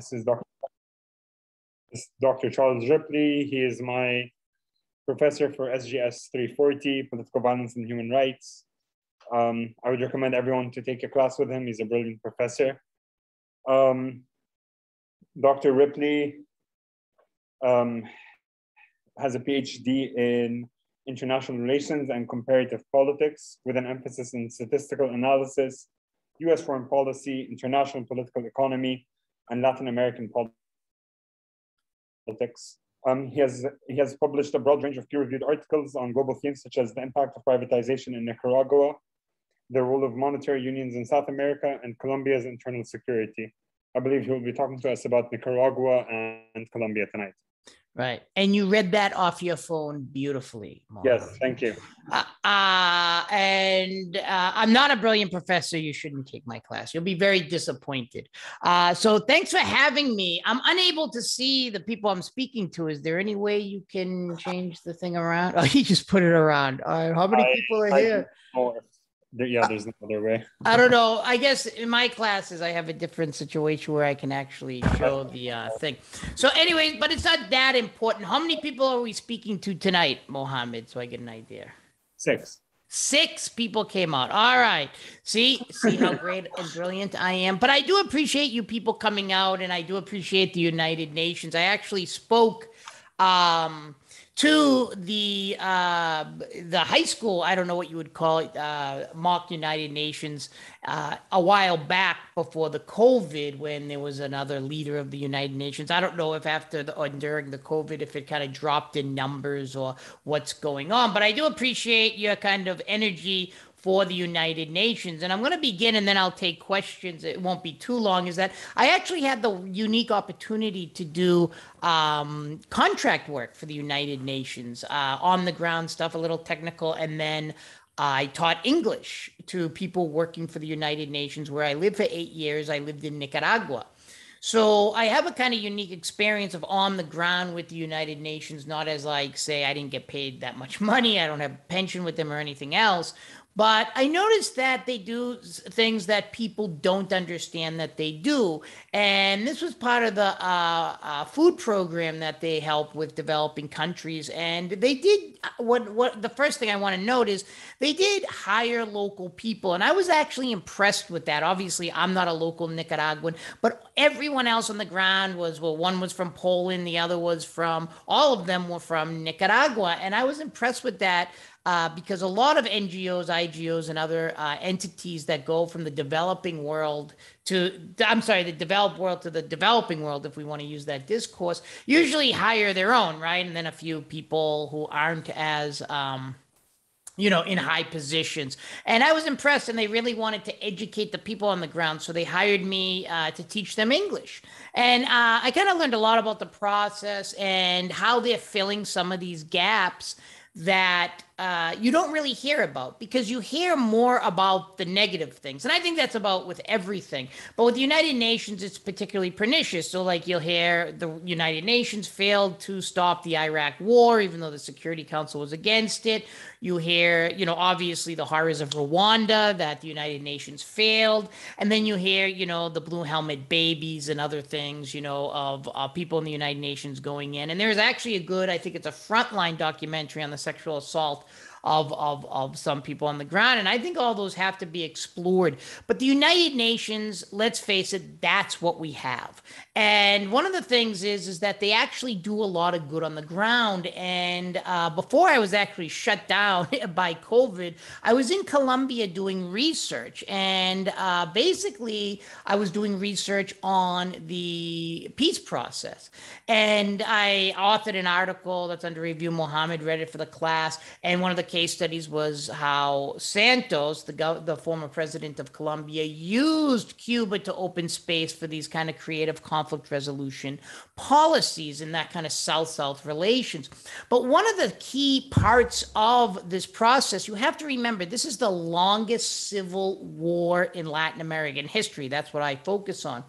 This is Dr. This is Dr. Charles Ripley. He is my professor for SGS 340, Political Violence and Human Rights. Um, I would recommend everyone to take a class with him. He's a brilliant professor. Um, Dr. Ripley um, has a PhD in international relations and comparative politics with an emphasis in statistical analysis, US foreign policy, international political economy, and Latin American politics. Um, he, has, he has published a broad range of peer-reviewed articles on global themes such as the impact of privatization in Nicaragua, the role of monetary unions in South America, and Colombia's internal security. I believe he will be talking to us about Nicaragua and Colombia tonight. Right. And you read that off your phone beautifully. Yes, thank you. Uh, uh, and uh, I'm not a brilliant professor. You shouldn't take my class. You'll be very disappointed. Uh, so thanks for having me. I'm unable to see the people I'm speaking to. Is there any way you can change the thing around? Oh, you just put it around. All right. How many I, people are I, here? yeah, there's no other way. I don't know. I guess in my classes, I have a different situation where I can actually show the uh, thing. So, anyways, but it's not that important. How many people are we speaking to tonight, Mohammed? So I get an idea. Six. Six people came out. All right. See, see how great and brilliant I am. But I do appreciate you people coming out, and I do appreciate the United Nations. I actually spoke. Um, to the uh, the high school. I don't know what you would call it, uh, mock United Nations uh, a while back before the COVID, when there was another leader of the United Nations. I don't know if after the, or during the COVID, if it kind of dropped in numbers or what's going on. But I do appreciate your kind of energy for the United Nations. And I'm going to begin and then I'll take questions. It won't be too long. Is that I actually had the unique opportunity to do um, contract work for the United Nations, uh, on the ground stuff, a little technical. And then I taught English to people working for the United Nations where I lived for eight years. I lived in Nicaragua. So I have a kind of unique experience of on the ground with the United Nations, not as like, say, I didn't get paid that much money, I don't have a pension with them or anything else, but I noticed that they do things that people don't understand that they do. And this was part of the uh, uh, food program that they help with developing countries. And they did uh, what, what the first thing I want to note is they did hire local people. And I was actually impressed with that. Obviously, I'm not a local Nicaraguan, but everyone else on the ground was, well, one was from Poland, the other was from, all of them were from Nicaragua. And I was impressed with that uh, because a lot of NGOs, IGOs, and other uh, entities that go from the developing world to, I'm sorry, the developed world to the developing world, if we want to use that discourse, usually hire their own, right? And then a few people who aren't as, um, you know, in high positions. And I was impressed, and they really wanted to educate the people on the ground. So they hired me uh, to teach them English. And uh, I kind of learned a lot about the process and how they're filling some of these gaps that uh, you don't really hear about because you hear more about the negative things. And I think that's about with everything. But with the United Nations, it's particularly pernicious. So, like, you'll hear the United Nations failed to stop the Iraq war, even though the Security Council was against it. You hear, you know, obviously the horrors of Rwanda that the United Nations failed. And then you hear, you know, the blue helmet babies and other things, you know, of uh, people in the United Nations going in. And there's actually a good, I think it's a frontline documentary on the sexual assault of, of, of some people on the ground. And I think all those have to be explored. But the United Nations, let's face it, that's what we have. And one of the things is, is that they actually do a lot of good on the ground. And uh, before I was actually shut down by COVID, I was in Colombia doing research. And uh, basically, I was doing research on the peace process. And I authored an article that's under review. Mohammed read it for the class. And one of the case studies was how Santos, the, go- the former president of Colombia, used Cuba to open space for these kind of creative conflict resolution policies and that kind of South South relations. But one of the key parts of this process, you have to remember this is the longest civil war in Latin American history. That's what I focus on.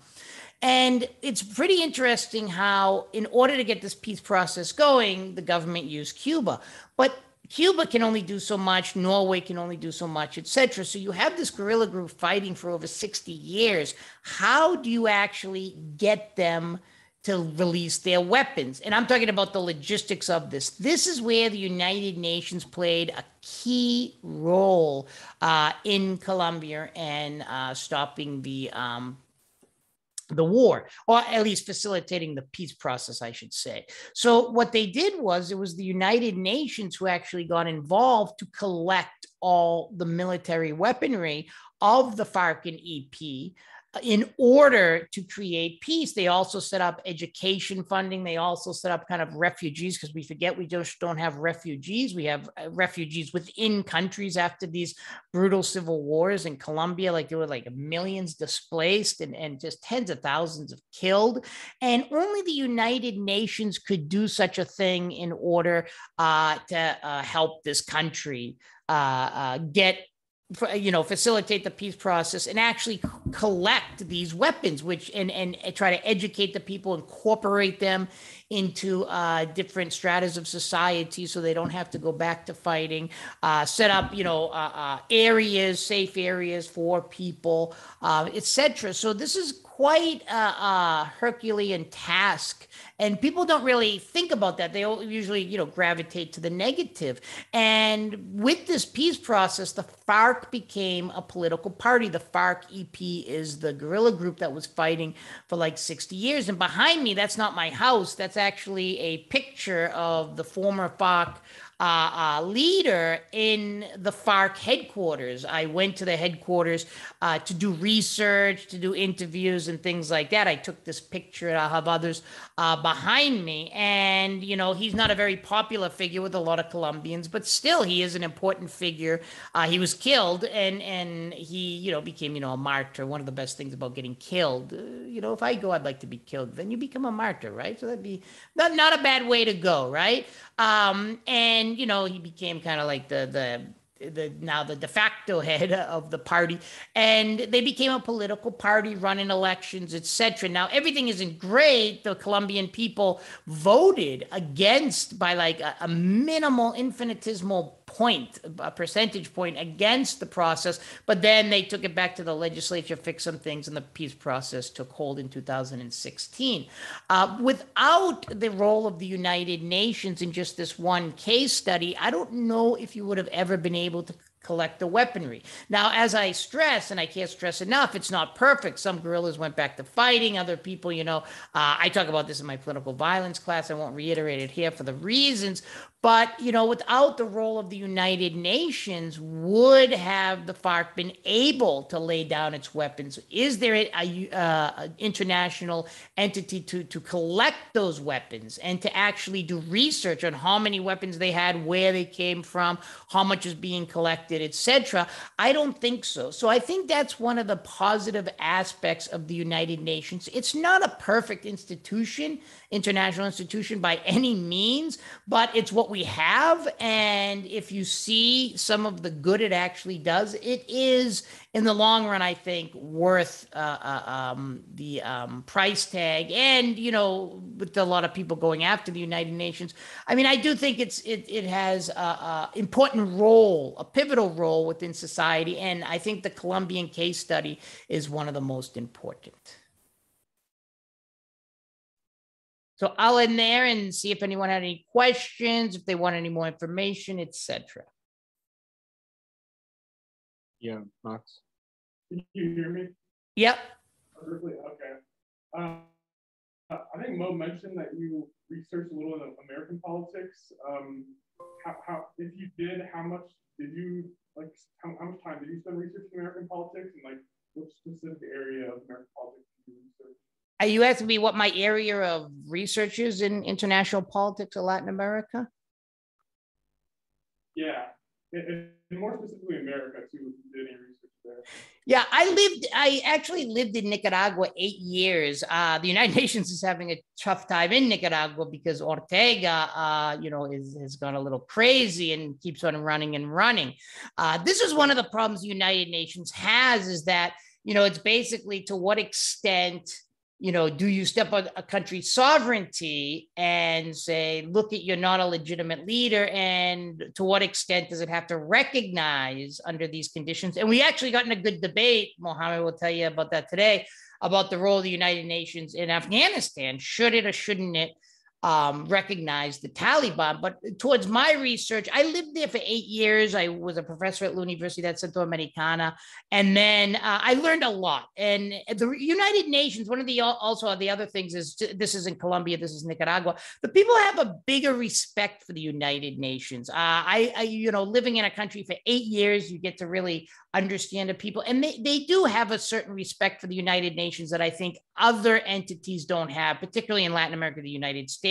And it's pretty interesting how, in order to get this peace process going, the government used Cuba. But Cuba can only do so much, Norway can only do so much, etc. So you have this guerrilla group fighting for over 60 years. How do you actually get them to release their weapons? And I'm talking about the logistics of this. This is where the United Nations played a key role uh, in Colombia and uh, stopping the um, the war, or at least facilitating the peace process, I should say. So, what they did was it was the United Nations who actually got involved to collect all the military weaponry of the FARC and EP in order to create peace, they also set up education funding. They also set up kind of refugees because we forget we just don't have refugees. We have uh, refugees within countries after these brutal civil wars in Colombia. Like there were like millions displaced and, and just tens of thousands of killed. And only the United Nations could do such a thing in order uh, to uh, help this country uh, uh get you know facilitate the peace process and actually collect these weapons which and and try to educate the people incorporate them into uh, different stratas of society so they don't have to go back to fighting uh, set up you know uh, uh areas safe areas for people uh, etc so this is quite a, a, Herculean task. And people don't really think about that. They usually, you know, gravitate to the negative. And with this peace process, the FARC became a political party. The FARC EP is the guerrilla group that was fighting for like 60 years. And behind me, that's not my house. That's actually a picture of the former FARC uh, uh, leader in the FARC headquarters. I went to the headquarters uh, to do research, to do interviews, and things like that. I took this picture, and I'll have others uh, behind me. And, you know, he's not a very popular figure with a lot of Colombians, but still, he is an important figure. Uh, he was killed, and, and he, you know, became, you know, a martyr. One of the best things about getting killed, uh, you know, if I go, I'd like to be killed, then you become a martyr, right? So that'd be not, not a bad way to go, right? Um, and you know, he became kind of like the the the now the de facto head of the party. And they became a political party running elections etc now everything isn't great. The colombian people voted against by like a, a minimal infinitesimal point, a percentage point against the process. But then they took it back to the legislature, fixed some things, and the peace process took hold in 2016. Uh, without the role of the United Nations in just this one case study, I don't know if you would have ever been able to collect the weaponry. Now, as I stress, and I can't stress enough, it's not perfect. Some guerrillas went back to fighting. Other people, you know, uh, I talk about this in my political violence class. I won't reiterate it here for the reasons, but, you know, without the role of the United Nations, would have the FARC been able to lay down its weapons? Is there an uh, international entity to, to collect those weapons and to actually do research on how many weapons they had, where they came from, how much is being collected, etc.? I don't think so. So I think that's one of the positive aspects of the United Nations. It's not a perfect institution international institution by any means, but it's what we have. And if you see some of the good it actually does, it is in the long run, I think, worth uh, uh, um, the um, price tag. And you know, with a lot of people going after the United Nations, I mean, I do think it's it it has a, important role, a pivotal role within society. And I think the Colombian case study is one of the most important. So I'll in there and see if anyone had any questions, if they want any more information, etc. Yeah, Max. Can you hear me? Yep. Okay. Uh, I think Mo mentioned that you researched a little in American politics. Um, how, how, if you did, how much did you like? How, how much time did you spend researching American politics, and like which specific area of American politics did you research? Are you asking me what my area of research is in international politics of Latin America? Yeah, and more specifically America too. If you did any research there. Yeah, I lived. I actually lived in Nicaragua eight years. Uh, the United Nations is having a tough time in Nicaragua because Ortega, uh, you know, is has gone a little crazy and keeps on running and running. Uh, this is one of the problems the United Nations has is that you know it's basically to what extent you know, do you step on a country's sovereignty and say, look at you're not a legitimate leader? And to what extent does it have to recognize under these conditions? And we actually got in a good debate, Mohammed will tell you about that today, about the role of the United Nations in Afghanistan. Should it or shouldn't it um, recognize the Taliban. But towards my research, I lived there for eight years. I was a professor at the University of Centro Americana, and then uh, I learned a lot. And the United Nations, one of the also the other things is this is in Colombia, this is Nicaragua. The people have a bigger respect for the United Nations. Uh, I, I, you know, living in a country for eight years, you get to really understand the people, and they they do have a certain respect for the United Nations that I think other entities don't have, particularly in Latin America, the United States,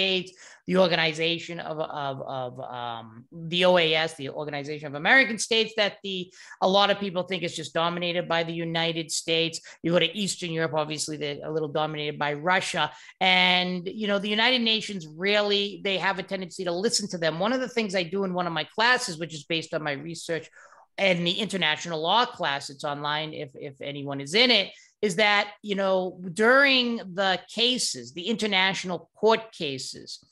the organization of, of, of um, the OAS, the Organization of American States, that the a lot of people think is just dominated by the United States. You go to Eastern Europe, obviously they're a little dominated by Russia, and you know the United Nations really they have a tendency to listen to them. One of the things I do in one of my classes, which is based on my research and the international law class, it's online if if anyone is in it is that you know during the cases the international court cases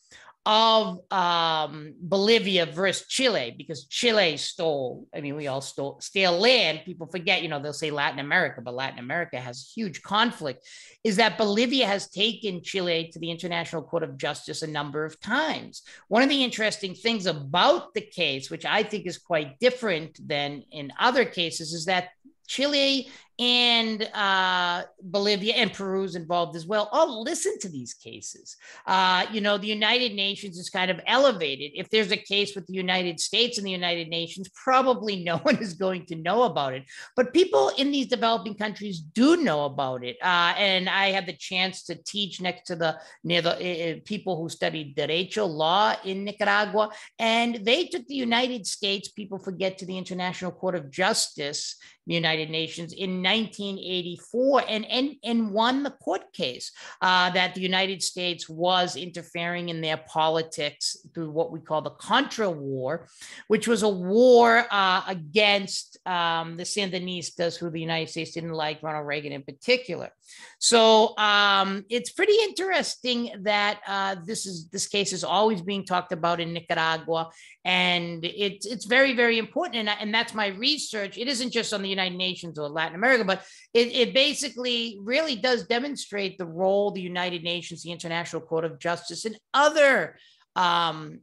of um, Bolivia versus Chile because Chile stole. I mean, we all stole steal land. People forget, you know, they'll say Latin America, but Latin America has huge conflict. Is that Bolivia has taken Chile to the International Court of Justice a number of times. One of the interesting things about the case, which I think is quite different than in other cases, is that Chile and uh, Bolivia and Peru is involved as well, all listen to these cases. Uh, you know, the United Nations is kind of elevated. If there's a case with the United States and the United Nations, probably no one is going to know about it. But people in these developing countries do know about it. Uh, and I had the chance to teach next to the near the uh, people who studied derecho law in Nicaragua, and they took the United States. People forget to the International Court of Justice, the United Nations in 1984 and, and, and won the court case uh, that the United States was interfering in their politics through what we call the Contra War, which was a war uh, against um, the Sandinistas, who the United States didn't like, Ronald Reagan in particular. So um, it's pretty interesting that uh, this is this case is always being talked about in Nicaragua, and it's it's very very important. And, and that's my research. It isn't just on the United Nations or Latin America, but it, it basically really does demonstrate the role the United Nations, the International Court of Justice, and other um,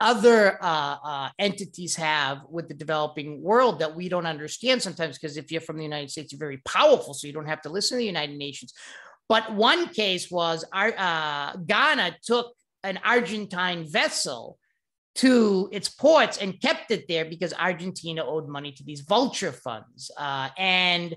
other uh, uh, entities have with the developing world that we don't understand sometimes because if you're from the United States, you're very powerful, so you don't have to listen to the United Nations. But one case was our, uh, Ghana took an Argentine vessel to its ports and kept it there because Argentina owed money to these vulture funds. Uh, and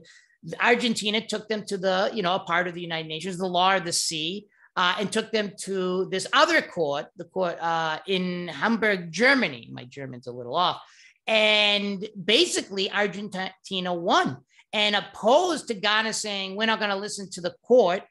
Argentina took them to the, you know, a part of the United Nations, the law of the sea, uh, and took them to this other court, the court uh, in Hamburg, Germany. My German's a little off. And basically, Argentina won and opposed to Ghana saying, we're not going to listen to the court.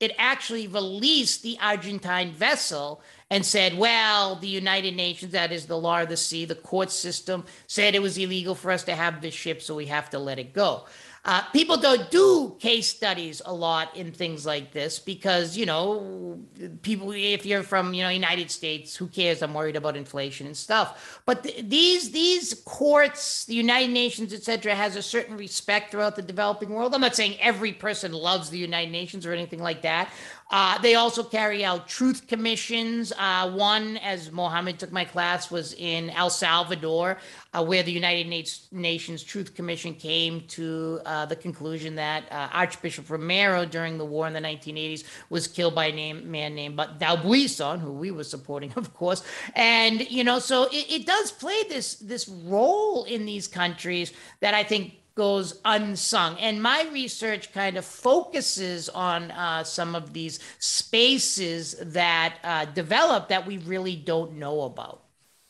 It actually released the Argentine vessel and said, well, the United Nations, that is the law of the sea, the court system said it was illegal for us to have this ship, so we have to let it go. Uh, people don't do case studies a lot in things like this because you know people if you're from you know united states who cares? I'm worried about inflation and stuff. But th- these these courts the united nations etc has a certain respect throughout the developing world. I'm not saying every person loves the united nations or anything like that uh, they also carry out truth commissions. Uh, one, as Mohammed took my class, was in El Salvador, uh, where the United Nations Truth Commission came to uh, the conclusion that uh, Archbishop Romero during the war in the 1980s was killed by a name, man named D'Aubuisson, who we were supporting, of course. And, you know, so it, it does play this, this role in these countries that I think goes unsung. And my research kind of focuses on uh, some of these spaces that uh, develop that we really don't know about.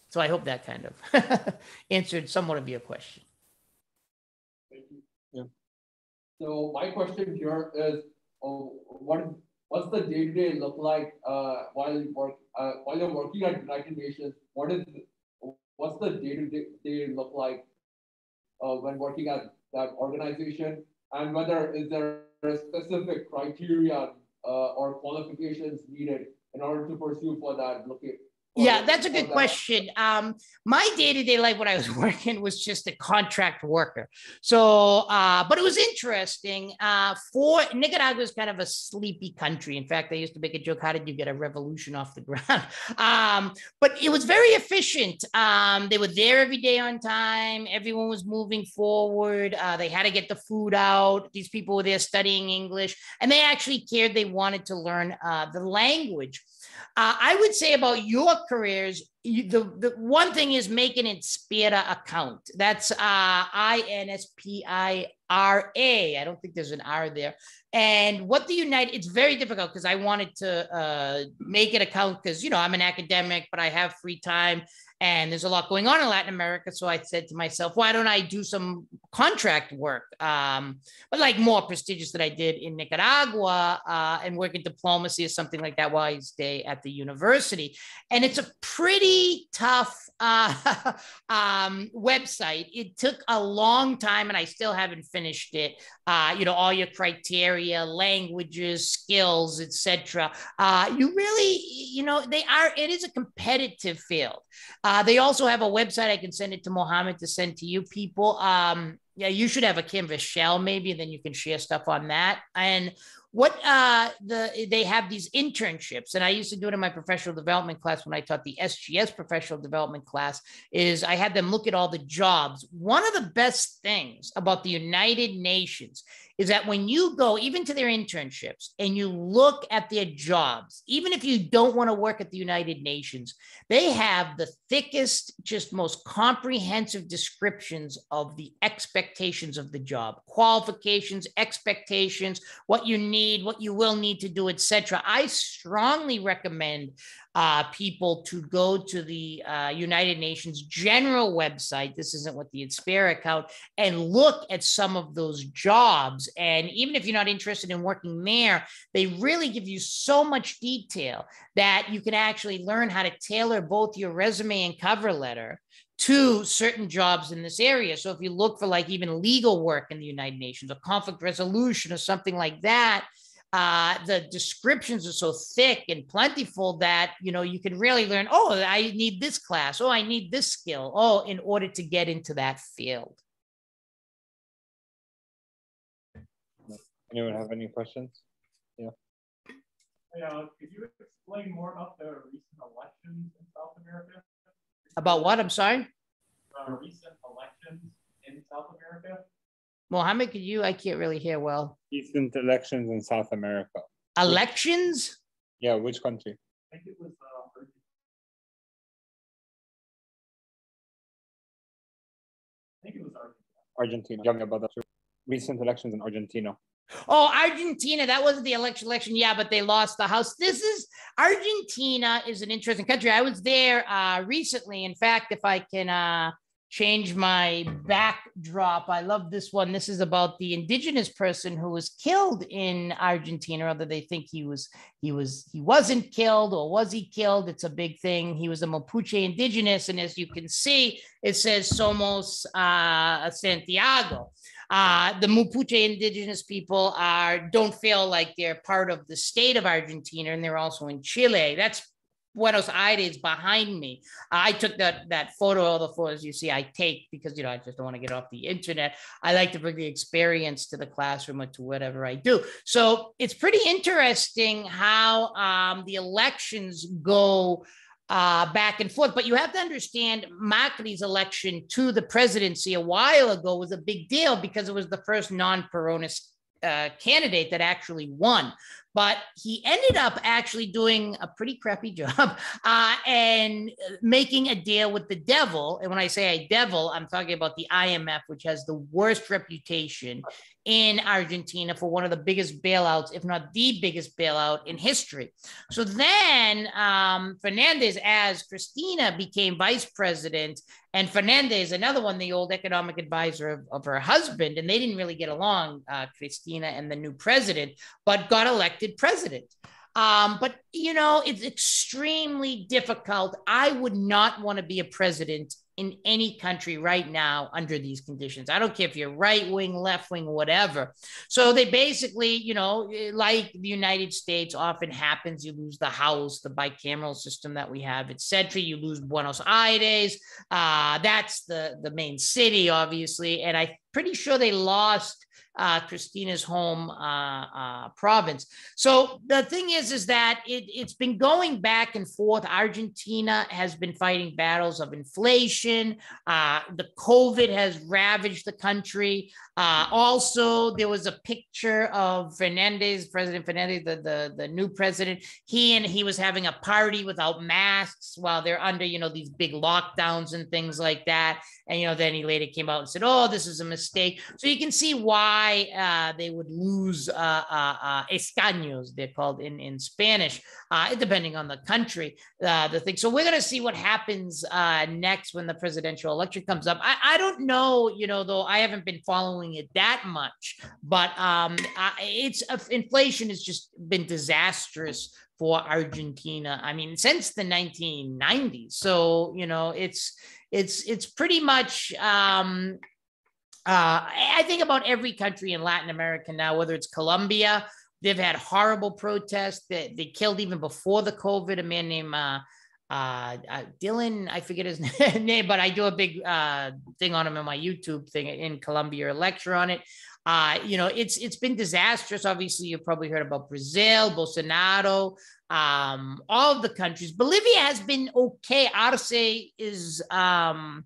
So I hope that kind of answered somewhat of your question. Thank you. Yeah. So my question here is, oh, what what's the day to day look like uh, while you work uh, while you're working at United Nations? What is what's the day to day look like uh, when working at that organization, and whether is there specific criteria uh, or qualifications needed in order to pursue for that looking yeah, that's a good question. Um, my day to day life when I was working was just a contract worker. So, uh, but it was interesting. Uh, for Nicaragua is kind of a sleepy country. In fact, I used to make a joke: How did you get a revolution off the ground? um, but it was very efficient. Um, they were there every day on time. Everyone was moving forward. Uh, they had to get the food out. These people were there studying English, and they actually cared. They wanted to learn uh, the language. Uh, I would say about your careers, you, the, the one thing is making an Inspira account. That's uh, I N S P I R A. I don't think there's an R there. And what the United, it's very difficult because I wanted to uh, make an account because, you know, I'm an academic, but I have free time and there's a lot going on in Latin America. So I said to myself, why don't I do some contract work, um, but like more prestigious than I did in Nicaragua uh, and work in diplomacy or something like that while I stay at the university. And it's a pretty tough uh, um, website. It took a long time, and I still haven't finished it. Uh, you know, all your criteria, languages, skills, etc. Uh, you really, you know, they are. It is a competitive field. Uh, they also have a website. I can send it to Mohammed to send to you people. Um, yeah, you should have a Canvas shell maybe, and then you can share stuff on that. And what uh, the they have these internships, and I used to do it in my professional development class when I taught the SGS professional development class. Is I had them look at all the jobs. One of the best things about the United Nations is that when you go even to their internships and you look at their jobs, even if you don't want to work at the United Nations, they have the thickest, just most comprehensive descriptions of the expectations of the job, qualifications, expectations, what you need, what you will need to do, etc. I strongly recommend uh, people to go to the uh, United Nations general website. This isn't what the Inspira account, and look at some of those jobs. And even if you're not interested in working there, they really give you so much detail that you can actually learn how to tailor both your resume and cover letter to certain jobs in this area. So if you look for like even legal work in the United Nations or conflict resolution or something like that, uh, the descriptions are so thick and plentiful that you know you can really learn oh i need this class. Oh i need this skill. Oh in order to get into that field. Anyone have any questions? Yeah. Yeah could you explain more about the recent elections in south america? About what? I'm sorry? Uh, recent elections in south america Mohammed, could you? I can't really hear well. Recent elections in South America. Elections? Yeah, which country? I think it was uh, I think it was Argentina. Argentina. Tell me about that. Recent elections in Argentina. Oh, Argentina. That wasn't the election election. Yeah, but they lost the house. This is Argentina is an interesting country. I was there uh recently. In fact, if I can uh change my backdrop. I love this one. This is about the indigenous person who was killed in Argentina, whether they think he was he was he wasn't killed or was he killed. It's a big thing. He was a Mapuche indigenous, and as you can see, it says Somos uh, Santiago. Uh, the Mapuche indigenous people are don't feel like they're part of the state of Argentina, and they're also in Chile. That's Buenos Aires behind me. I took that that photo, all the photos you see I take because you know I just don't want to get off the internet. I like to bring the experience to the classroom or to whatever I do. So it's pretty interesting how um, the elections go uh, back and forth. But you have to understand Macri's election to the presidency a while ago was a big deal because it was the first non-Peronist uh, candidate that actually won but he ended up actually doing a pretty crappy job uh, and making a deal with the devil. And when I say a devil, I'm talking about the IMF, which has the worst reputation in Argentina for one of the biggest bailouts, if not the biggest bailout in history. So then um, Fernandez, as Cristina became vice president, and Fernandez, another one, the old economic advisor of, of her husband, and they didn't really get along, uh, Cristina and the new president, but got elected president. Um, but you know, it's extremely difficult. I would not want to be a president in any country right now under these conditions. I don't care if you're right wing, left wing, whatever. So they basically, you know, like the United States often happens, you lose the House, the bicameral system that we have, etc. You lose Buenos Aires. Uh, that's the the main city, obviously, and I'm pretty sure they lost uh, Cristina's home uh, uh, province. So the thing is, is that it, it's been going back and forth. Argentina has been fighting battles of inflation. Uh, the COVID has ravaged the country. Uh, also, there was a picture of Fernandez, President Fernandez, the, the, the new president. He and he was having a party without masks while they're under, you know, these big lockdowns and things like that. And, you know, then he later came out and said, oh, this is a mistake. So you can see why uh, they would lose uh, uh, uh escaños, they're called in, in Spanish, uh, depending on the country, uh, the thing. So we're going to see what happens next when the presidential election comes up. I, I don't know, you know, though I haven't been following it that much, but um, it's inflation has just been disastrous for Argentina. I mean, since the 1990s. So, you know, it's it's it's pretty much um, uh, I think about every country in Latin America now, whether it's Colombia, they've had horrible protests. They, they killed even before the COVID a man named uh, uh, uh, Dilan, I forget his name, but I do a big uh, thing on him in my YouTube thing in Colombia, a lecture on it. Uh, you know, it's it's been disastrous. Obviously, you've probably heard about Brazil, Bolsonaro, um, all of the countries. Bolivia has been okay. Arce is um,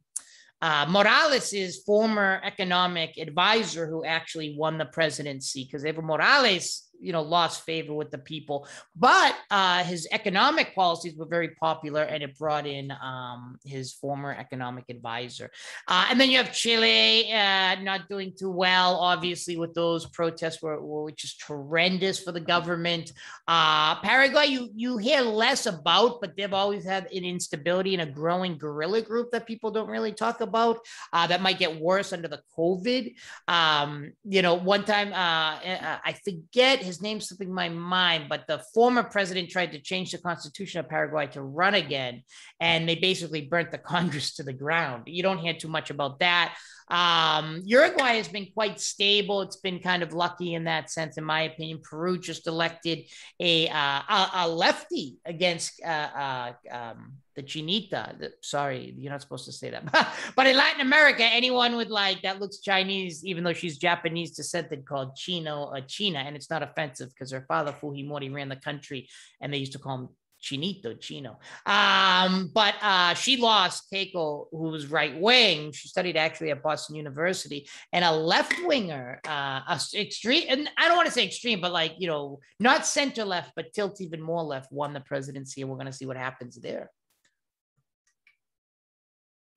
uh, Morales' former economic advisor, who actually won the presidency, because Evo Morales you know lost favor with the people. But uh, his economic policies were very popular and it brought in um, his former economic advisor. Uh, and then you have chile uh, not doing too well obviously with those protests were, were which is horrendous for the government. Uh, paraguay you you hear less about but they've always had an instability and a growing guerrilla group that people don't really talk about uh, that might get worse under the covid. Um, you know one time uh, i forget his name's slipping my mind, but the former president tried to change the constitution of Paraguay to run again, and they basically burnt the Congress to the ground. You don't hear too much about that. Um, Uruguay has been quite stable. It's been kind of lucky in that sense, in my opinion. Peru just elected a uh, a, a, lefty against uh, uh, um, the chinita. The, sorry, you're not supposed to say that. but in Latin America, anyone with like that looks Chinese, even though she's Japanese descended, called Chino a China, and it's not offensive because her father Fujimori ran the country, and they used to call him Chinito, Chino. Um, but uh, she lost Keiko, who was right wing. She studied actually at Boston University, and a left winger, uh, a extreme, and I don't want to say extreme, but like you know, not center left, but tilt even more left, won the presidency, and we're going to see what happens there.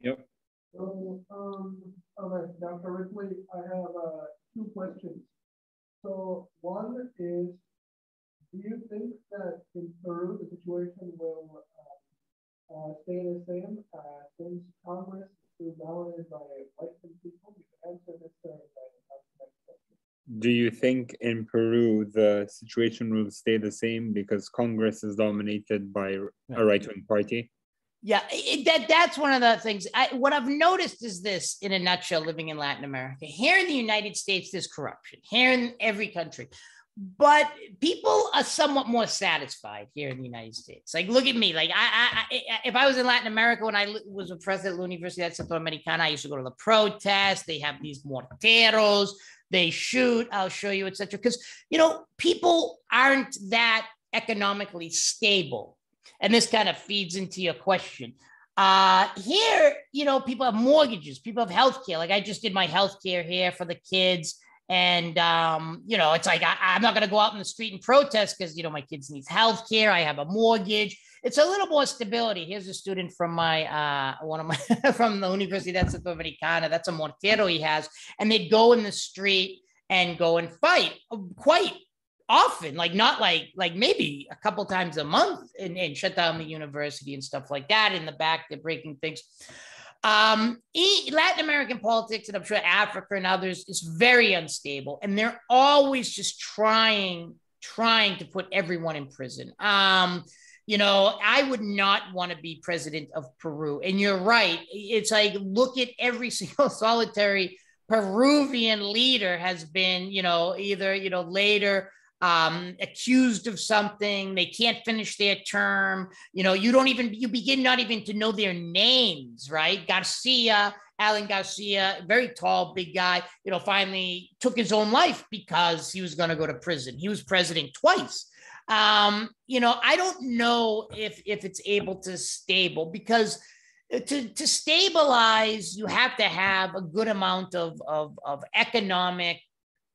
Yep. So, um, all right, Dr. Ripley, I have uh, two questions. So one is, do you think that in Peru the situation will uh, uh, stay the same uh, since Congress is dominated by white people? You can answer this do you think in Peru the situation will stay the same because Congress is dominated by a right wing party? Yeah, it, that that's one of the things. I, what I've noticed is this, in a nutshell, living in Latin America. Here in the United States, there's corruption. Here in every country, but people are somewhat more satisfied here in the United States. Like, look at me. Like, I, I, if I was in Latin America when I was a president of the Universidad Centroamericana, I used to go to the protests. They have these morteros. They shoot. I'll show you, etc. Because you know, people aren't that economically stable and this kind of feeds into your question. Uh, here, you know, people have mortgages, people have health care. Like I just did my health care here for the kids. And, um, you know, it's like I, am not going to go out in the street and protest because, you know, my kids needs health care. I have a mortgage. It's a little more stability. Here's a student from my, uh, one of my, from the University that's of Americana. That's a mortero he has. And they'd go in the street and go and fight quite often, like not like like maybe a couple times a month, and, and shut down the university and stuff like that. In the back, they're breaking things. Um, Latin American politics, and I'm sure Africa and others, is very unstable, and they're always just trying trying to put everyone in prison. Um, you know, I would not want to be president of Peru. And you're right. It's like look at every single solitary Peruvian leader has been, you know, either, you know, later um, accused of something. They can't finish their term. You know, you don't even, you begin not even to know their names, right? Garcia, Alan Garcia, very tall, big guy, you know, finally took his own life because he was going to go to prison. He was president twice. Um, you know, I don't know if if it's able to stable because to, to stabilize, you have to have a good amount of, of, of economic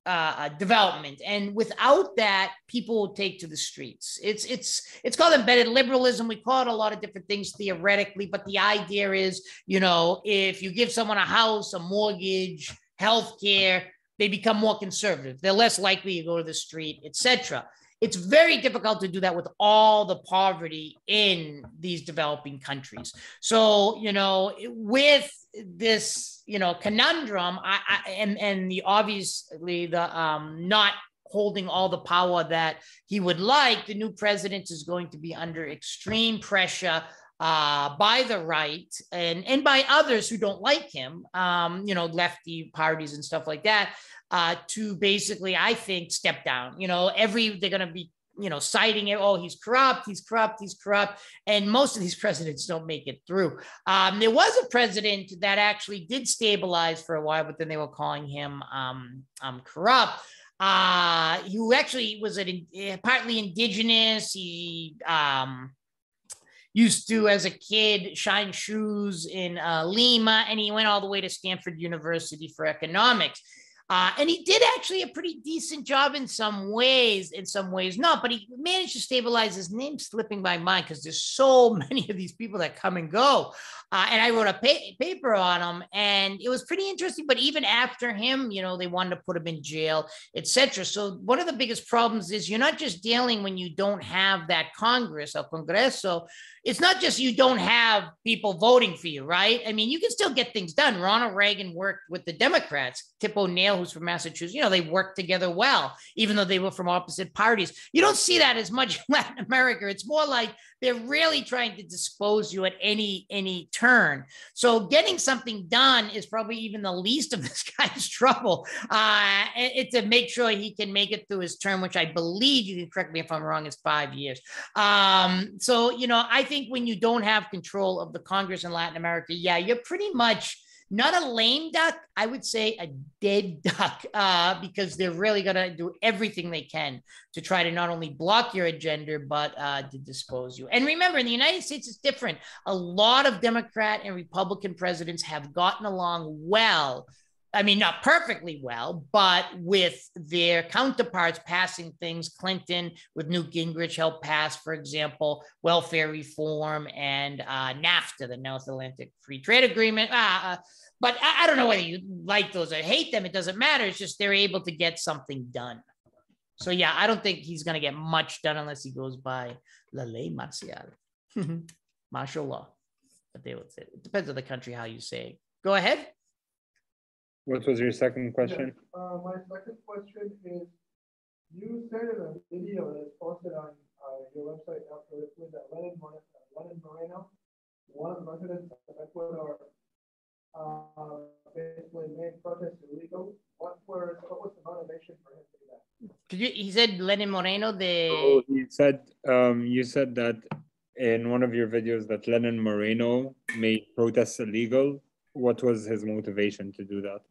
uh, uh, development, and without that, people will take to the streets. It's it's it's called embedded liberalism. We call it a lot of different things theoretically, but the idea is, you know, if you give someone a house, a mortgage, health care, they become more conservative. They're less likely to go to the street, etc. It's very difficult to do that with all the poverty in these developing countries. So, you know, with this, you know, conundrum, I, I and and the obviously the um, not holding all the power that he would like, the new president is going to be under extreme pressure uh, by the right and and by others who don't like him, um, you know, lefty parties and stuff like that, uh, to basically, I think, step down. You know, every they're going to be you know, citing it, oh, he's corrupt, he's corrupt, he's corrupt. And most of these presidents don't make it through. Um, there was a president that actually did stabilize for a while, but then they were calling him um, um, corrupt. Uh, who actually was an, uh, partly indigenous. He um, used to, as a kid, shine shoes in uh, Lima, and he went all the way to Stanford University for economics. Uh, and he did actually a pretty decent job in some ways, in some ways not, but he managed to stabilize his name slipping my mind because there's so many of these people that come and go. Uh, and I wrote a pa- paper on him and it was pretty interesting. But even after him, you know, they wanted to put him in jail, etc. So one of the biggest problems is you're not just dealing when you don't have that Congress, El Congreso, it's not just you don't have people voting for you, right? I mean, you can still get things done. Ronald Reagan worked with the Democrats. Tip O'Neill, who's from Massachusetts, you know, they worked together well, even though they were from opposite parties. You don't see that as much in Latin America. It's more like they're really trying to dispose you at any any turn. So getting something done is probably even the least of this guy's trouble. Uh, it, to make sure he can make it through his term, which I believe you can correct me if I'm wrong, is five years. Um, so you know, I think when you don't have control of the Congress in Latin America, yeah, you're pretty much not a lame duck, I would say a dead duck, uh, because they're really going to do everything they can to try to not only block your agenda, but uh, to dispose you. And remember, in the United States, it's different. A lot of Democrat and Republican presidents have gotten along well I mean, not perfectly well, but with their counterparts passing things, Clinton with Newt Gingrich helped pass, for example, welfare reform and uh, NAFTA, the North Atlantic Free Trade Agreement. Uh, uh, but I, I, don't know whether you like those or hate them. It doesn't matter. It's just they're able to get something done. So, yeah, I don't think he's going to get much done unless he goes by la ley marcial, martial law. But they would say it depends on the country how you say it. Go ahead. What was your second question? Yeah. Uh, my second question is, you said in a video that's posted on uh, your website after Ripley that Lenin Moreno, Lenin Moreno, one of the residents of Ecuador, uh, basically made protests illegal. What were what was the motivation for him to do that? Could you, he said Lenin Moreno. The oh, he said um, you said that in one of your videos that Lenin Moreno made protests illegal. What was his motivation to do that?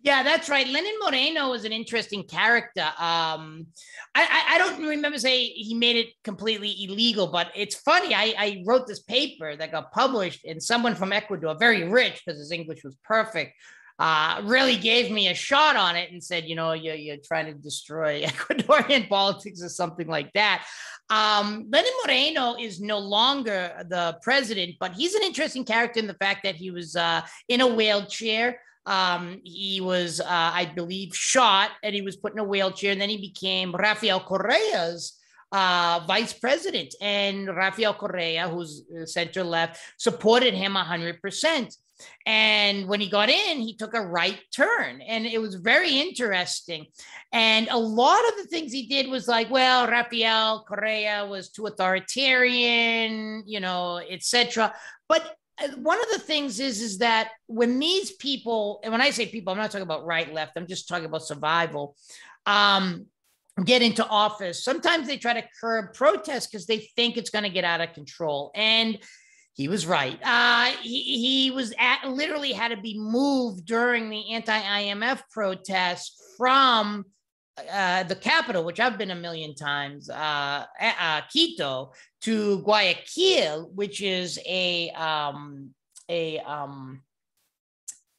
Yeah, that's right. Lenin Moreno was an interesting character. Um, I, I, don't remember say he made it completely illegal, but it's funny. I, I wrote this paper that got published, and someone from Ecuador, very rich because his English was perfect, uh, really gave me a shot on it and said, you know, you're, you're trying to destroy Ecuadorian politics or something like that. Um, Lenin Moreno is no longer the president, but he's an interesting character in the fact that he was uh, in a wheelchair. Um, he was, uh, I believe, shot and he was put in a wheelchair. And then he became Rafael Correa's uh, vice president. And Rafael Correa, who's center left, supported him 100%. And when he got in, he took a right turn. And it was very interesting. And a lot of the things he did was like, well, Rafael Correa was too authoritarian, you know, etc. But uh, one of the things is is that when these people, and when I say people, I'm not talking about right, left, I'm just talking about survival. Um, get into office. Sometimes they try to curb protests because they think it's going to get out of control. And he was right. Uh, he, he was at literally had to be moved during the anti-IMF protests from uh, the capital, which I've been a million times, uh, uh, Quito, to Guayaquil, which is a um, a um,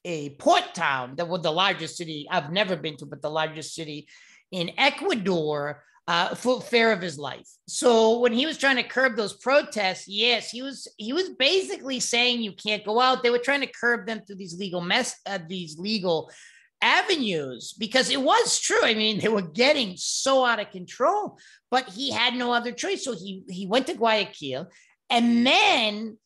a port town that was the largest city I've never been to, but the largest city in Ecuador uh, for fear of his life. So when he was trying to curb those protests, yes, he was he was basically saying you can't go out. They were trying to curb them through these legal mess, uh, these legal avenues because it was true. I mean, they were getting so out of control, but he had no other choice. So he he went to Guayaquil, and then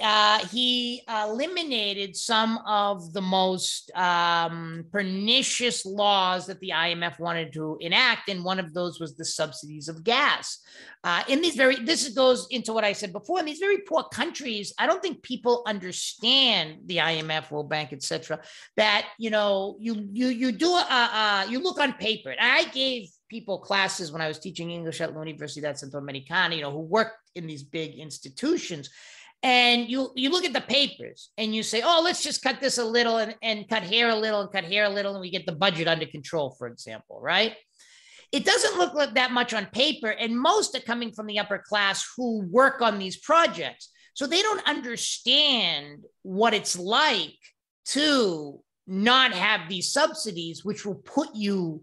uh, he eliminated some of the most um, pernicious laws that the IMF wanted to enact, and one of those was the subsidies of gas. Uh, in these very, this goes into what I said before. In these very poor countries, I don't think people understand the IMF, World Bank, etc. That you know, you you you do uh, uh, you look on paper. I gave people classes when I was teaching English at La Universidad Centroamericana, you know, who worked in these big institutions and you you look at the papers and you say, oh, let's just cut this a little and, and cut here a little and cut here a little, and we get the budget under control, for example, right? It doesn't look like that much on paper, and most are coming from the upper class who work on these projects. So they don't understand what it's like to not have these subsidies, which will put you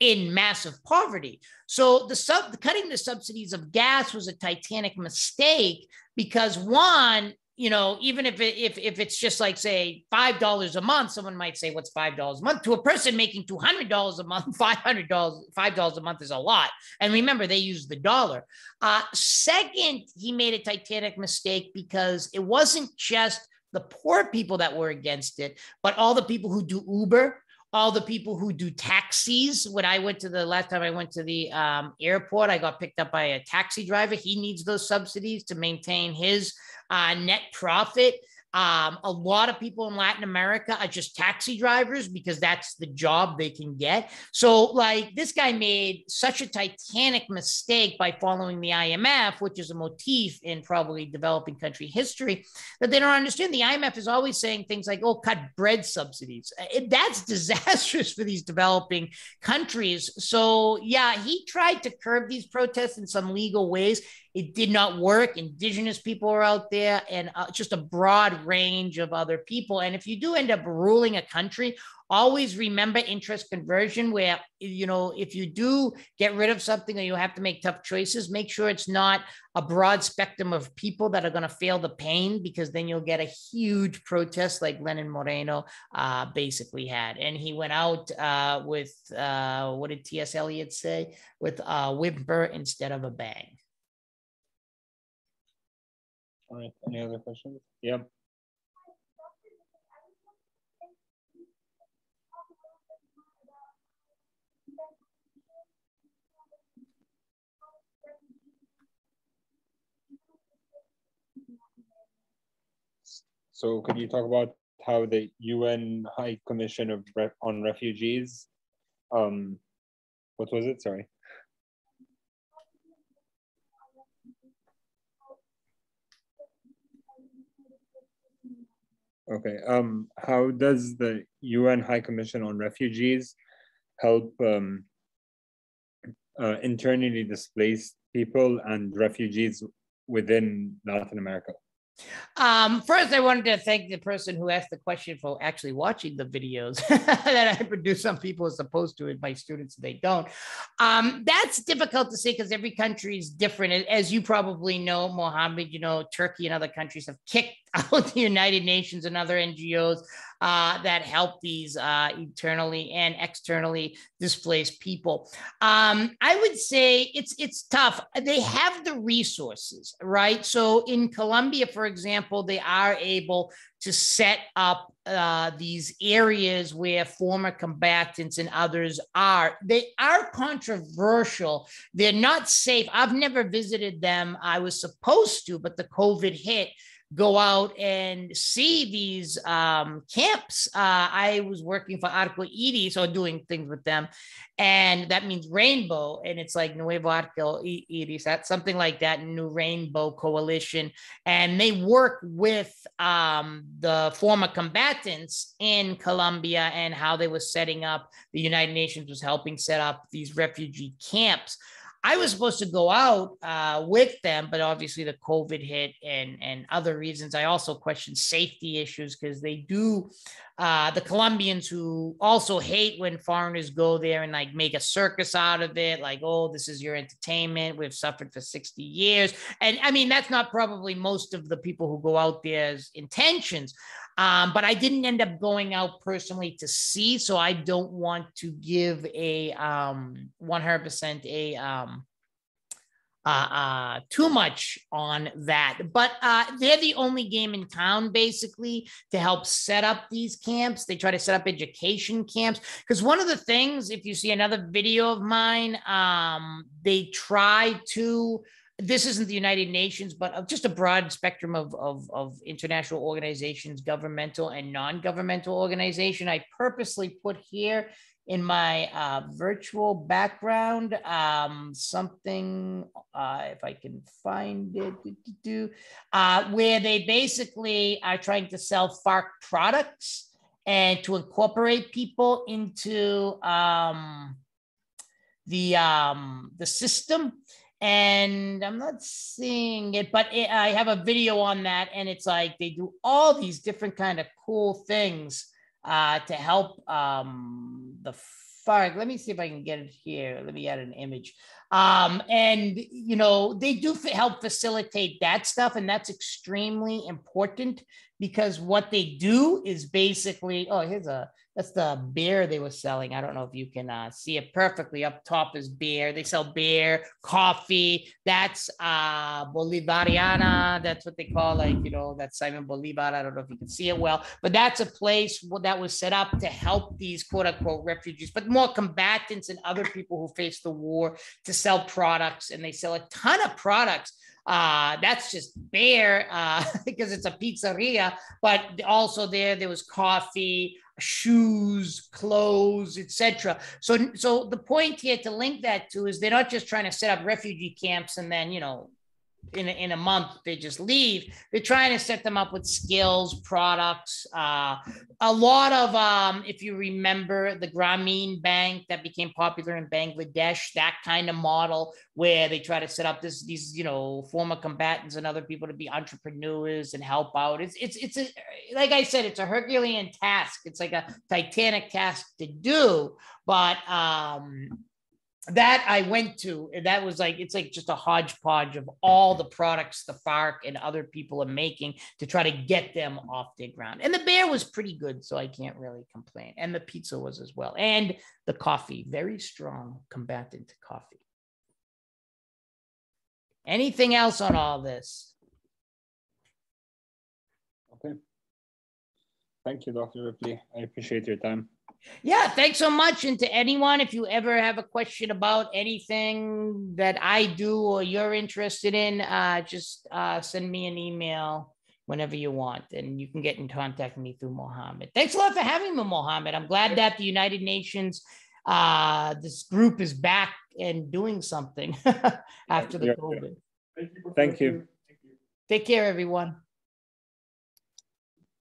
in massive poverty. So the sub cutting the subsidies of gas was a titanic mistake because one, you know, even if it, if if it's just like say five dollars a month, someone might say, "What's five dollars a month?" To a person making two hundred dollars a month, five hundred dollars five dollars a month is a lot. And remember, they use the dollar. Uh, second, he made a titanic mistake because it wasn't just the poor people that were against it, but all the people who do Uber, all the people who do taxis. When I went to the last time I went to the um, airport, I got picked up by a taxi driver. He needs those subsidies to maintain his uh, net profit. Um, a lot of people in Latin America are just taxi drivers because that's the job they can get. So, like, this guy made such a titanic mistake by following the IMF, which is a motif in probably developing country history, that they don't understand. The IMF is always saying things like, oh, cut bread subsidies. It, that's disastrous for these developing countries. So, yeah, he tried to curb these protests in some legal ways. It did not work. Indigenous people are out there and uh, just a broad range of other people. And if you do end up ruling a country, always remember interest conversion, where, you know, if you do get rid of something or you have to make tough choices, make sure it's not a broad spectrum of people that are going to feel the pain because then you'll get a huge protest like Lenin Moreno uh, basically had. And he went out uh, with, uh, what did T.S. Eliot say? With a whimper instead of a bang. All right, any other questions? Yep. So could you talk about how the UN High Commission of on Refugees, um, what was it? Sorry. Okay. Um, how does the UN High Commission on Refugees help um, uh, internally displaced people and refugees within Latin America? Um, first, I wanted to thank the person who asked the question for actually watching the videos that I produce. Some people are supposed to, and my students they don't. Um, that's difficult to say because every country is different. As you probably know, Mohammed, you know, Turkey and other countries have kicked out the United Nations and other NGOs uh, that help these uh, internally and externally displaced people. Um, I would say it's it's tough. They have the resources, right? So in Colombia, for example, they are able to set up uh, these areas where former combatants and others are. They are controversial. They're not safe. I've never visited them. I was supposed to, but the COVID hit go out and see these um, camps. Uh, I was working for Arco Iris or doing things with them, and that means rainbow, and it's like Nuevo Arco Iris, that's something like that, New Rainbow Coalition, and they work with um, the former combatants in Colombia and how they were setting up. The United Nations was helping set up these refugee camps. I was supposed to go out uh, with them, but obviously the COVID hit and and other reasons. I also question safety issues because they do. Uh, the Colombians who also hate when foreigners go there and like make a circus out of it, like oh this is your entertainment. We've suffered for sixty years, and I mean that's not probably most of the people who go out there's intentions. Um, but I didn't end up going out personally to see, so I don't want to give a um, 100% a um, uh, uh, too much on that. But uh, they're the only game in town, basically, to help set up these camps. They try to set up education camps. Because one of the things, if you see another video of mine, um, they try to this isn't the United Nations, but just a broad spectrum of, of, of international organizations, governmental and non-governmental organization. I purposely put here in my uh, virtual background um, something, uh, if I can find it, do, uh, where they basically are trying to sell FARC products and to incorporate people into um, the um, the system and I'm not seeing it, but it, I have a video on that, and it's like they do all these different kind of cool things uh, to help um, the FARC. Let me see if I can get it here. Let me add an image. Um, and you know they do help facilitate that stuff, and that's extremely important because what they do is basically. Oh, here's a that's the beer they were selling. I don't know if you can uh, see it perfectly. Up top is beer. They sell beer, coffee. That's uh, Bolivariana. That's what they call like you know that's Simon Bolivar. I don't know if you can see it well, but that's a place that was set up to help these quote unquote refugees, but more combatants and other people who face the war to sell products, and they sell a ton of products uh, that's just beer uh, because it's a pizzeria, but also there there was coffee, shoes, clothes, etc. So, so the point here to link that to is they're not just trying to set up refugee camps and then you know in a, in a month they just leave. They're trying to set them up with skills products uh, a lot of um, if you remember the grameen bank that became popular in bangladesh that kind of model where they try to set up this these you know former combatants and other people to be entrepreneurs and help out. It's it's it's a, like i said it's a herculean task. It's like a titanic task to do. But um that I went to, and that was like it's like just a hodgepodge of all the products the FARC and other people are making to try to get them off the ground. And the beer was pretty good, so I can't really complain. And the pizza was as well, and the coffee, very strong combatant coffee. Anything else on all this? Okay. Thank you, Dr. Ripley. I appreciate your time. Yeah, thanks so much. And to anyone, if you ever have a question about anything that I do or you're interested in, uh, just uh, send me an email whenever you want. And you can get in contact with me through Mohammed. Thanks a lot for having me, Mohammed. I'm glad that the United Nations, uh, this group is back and doing something after the. COVID. Thank you. Thank you. Take care, everyone.